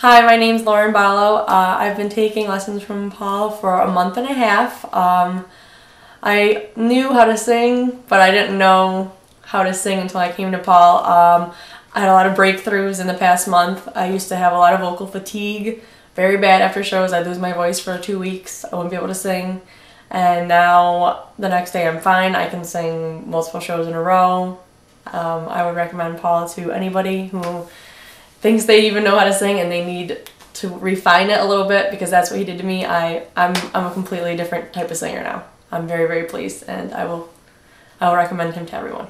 Hi, my name's Lauren Balogh. Uh, I've been taking lessons from Paul for a month and a half. Um, I knew how to sing, but I didn't know how to sing until I came to Paul. Um, I had a lot of breakthroughs in the past month. I used to have a lot of vocal fatigue, very bad after shows. I'd lose my voice for two weeks. I wouldn't be able to sing. And now the next day I'm fine. I can sing multiple shows in a row. Um, I would recommend Paul to anybody who thinks they even know how to sing and they need to refine it a little bit because that's what he did to me. I I'm I'm a completely different type of singer now. I'm very very pleased and I will I will recommend him to everyone.